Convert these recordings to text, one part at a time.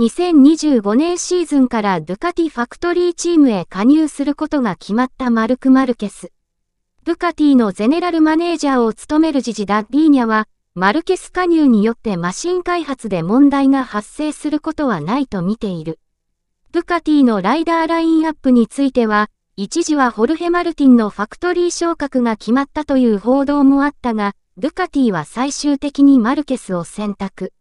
2025年シーズンからドゥカティファクトリーチームへ加入することが決まったマルク・マルケス。ドゥカティのゼネラルマネージャーを務めるジジ・ダッリーニャは、マルケス加入によってマシン開発で問題が発生することはないと見ている。ドゥカティのライダーラインアップについては、一時はホルヘ・マルティンのファクトリー昇格が決まったという報道もあったが、ドゥカティは最終的にマルケスを選択。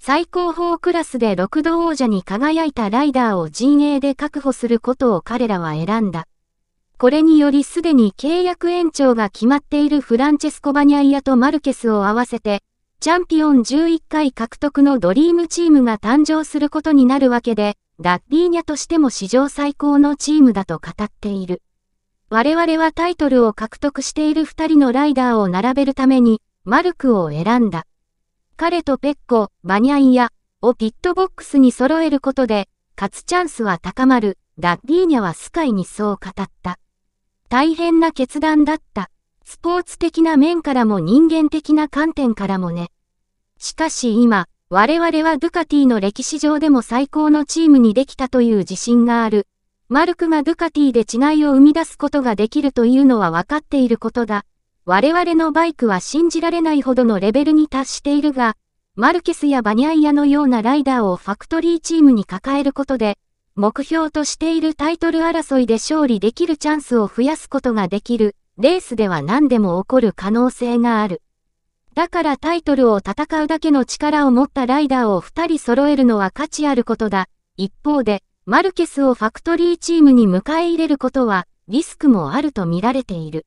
最高峰クラスで6度王者に輝いたライダーを陣営で確保することを彼らは選んだ。これによりすでに契約延長が決まっているフランチェスコ・バニャイアとマルケスを合わせて、チャンピオン11回獲得のドリームチームが誕生することになるわけで、ダッディーニャとしても史上最高のチームだと語っている。我々はタイトルを獲得している二人のライダーを並べるために、マルクを選んだ。彼とペッコ、バニャイアをピットボックスに揃えることで、勝つチャンスは高まる、ダッディーニャはスカイにそう語った。大変な決断だった。スポーツ的な面からも人間的な観点からもね。しかし今、我々はドゥカティの歴史上でも最高のチームにできたという自信がある。マルクがドゥカティで違いを生み出すことができるというのは分かっていることだ。我々のバイクは信じられないほどのレベルに達しているが、マルケスやバニャイアのようなライダーをファクトリーチームに抱えることで、目標としているタイトル争いで勝利できるチャンスを増やすことができる、レースでは何でも起こる可能性がある。だからタイトルを戦うだけの力を持ったライダーを2人揃えるのは価値あることだ。一方で、マルケスをファクトリーチームに迎え入れることは、リスクもあると見られている。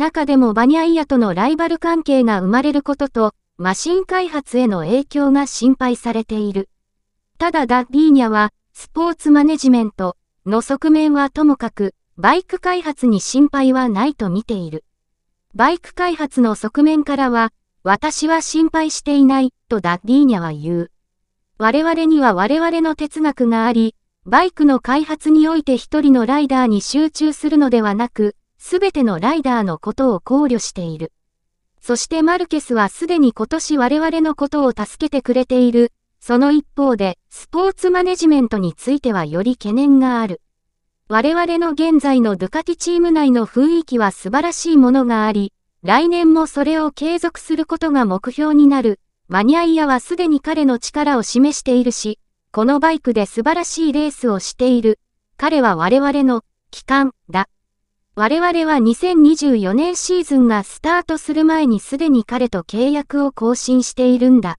中でもバニャイアとのライバル関係が生まれることと、マシン開発への影響が心配されている。ただダッリーニャは、スポーツマネジメントの側面はともかく、バイク開発に心配はないと見ている。バイク開発の側面からは、私は心配していない、とダッリーニャは言う。我々には我々の哲学があり、バイクの開発において一人のライダーに集中するのではなく、すべてのライダーのことを考慮している。そしてマルケスはすでに今年我々のことを助けてくれている。その一方で、スポーツマネジメントについてはより懸念がある。我々の現在のドゥカティチーム内の雰囲気は素晴らしいものがあり、来年もそれを継続することが目標になる。マニアイアはすでに彼の力を示しているし、このバイクで素晴らしいレースをしている。彼は我々の、機関、だ。我々は2024年シーズンがスタートする前にすでに彼と契約を更新しているんだ。